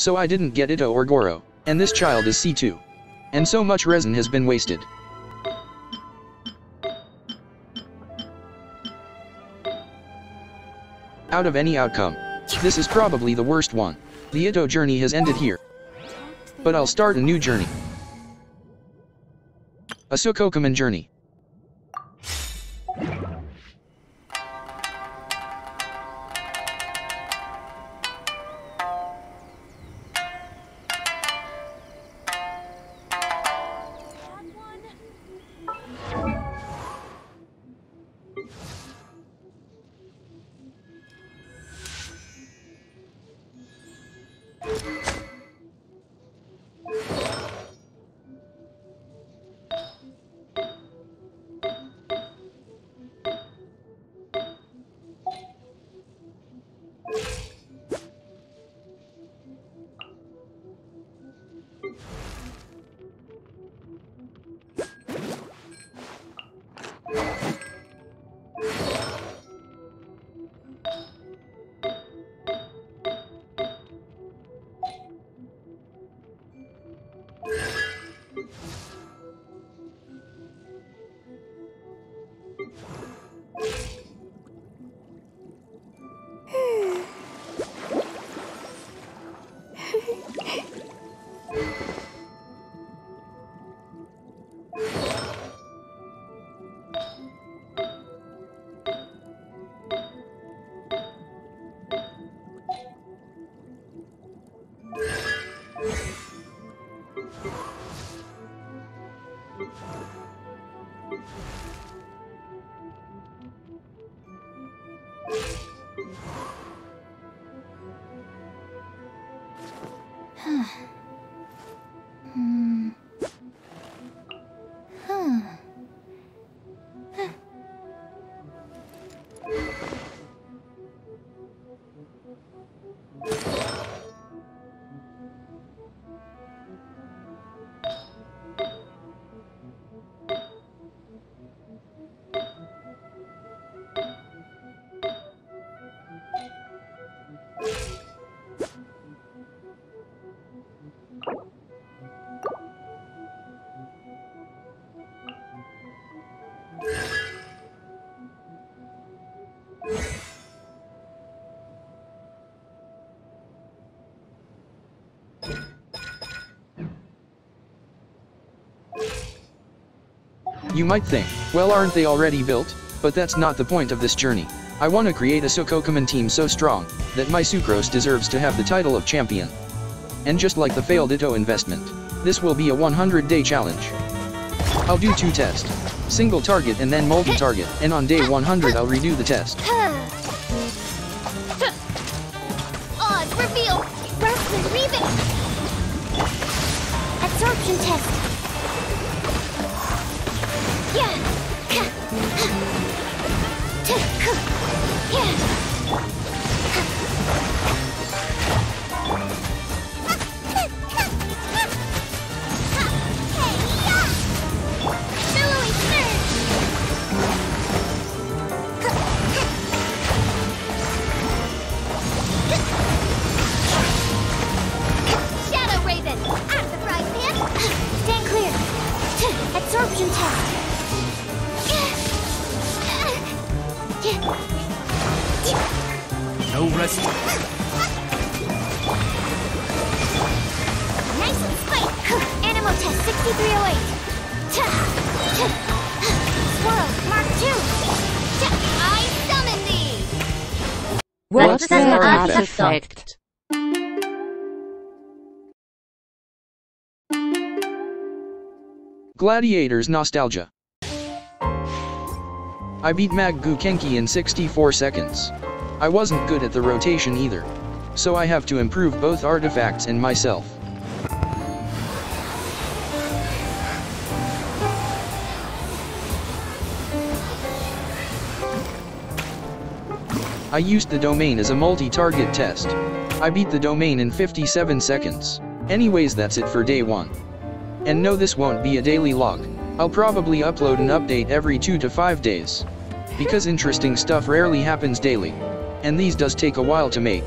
So I didn't get Itto or Goro, and this child is C2. And so much resin has been wasted. Out of any outcome, this is probably the worst one. The Itto journey has ended here. But I'll start a new journey. A SuKokoMon journey. Hmm. You might think, well aren't they already built? But that's not the point of this journey. I want to create a SuKokoMon team so strong, that my Sucrose deserves to have the title of champion. And just like the failed Itto investment, this will be a 100-day challenge. I'll do two tests. Single target and then multi-target, and on day 100 I'll redo the test. Oz, reveal! Absorption test! Yeah! No rest. Nice and spike! Animal test 6308! Swirl, Mark 2! I summon thee! What's the the artifact? artifact? Gladiators Nostalgia. I beat Maguu Kenki in 64 seconds. I wasn't good at the rotation either. So I have to improve both artifacts and myself. I used the domain as a multi-target test. I beat the domain in 57 seconds. Anyways that's it for day 1. And no this won't be a daily log. I'll probably upload an update every 2 to 5 days. Because interesting stuff rarely happens daily. And these does take a while to make.